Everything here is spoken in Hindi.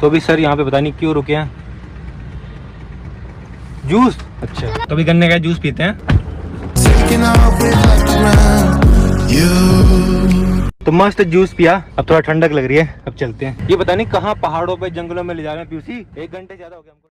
तो भी सर यहाँ पे पता नहीं क्यों रुके हैं। जूस? अच्छा। तो अभी गन्ने का जूस पीते हैं। तो मस्त जूस पिया। अब थोड़ा ठंडक लग रही है। अब चलते हैं। ये पता नहीं कहाँ पहाड़ों पे जंगलों में ले जा रहे हैं पीसी एक घंटे ज़्यादा हो गया हमको।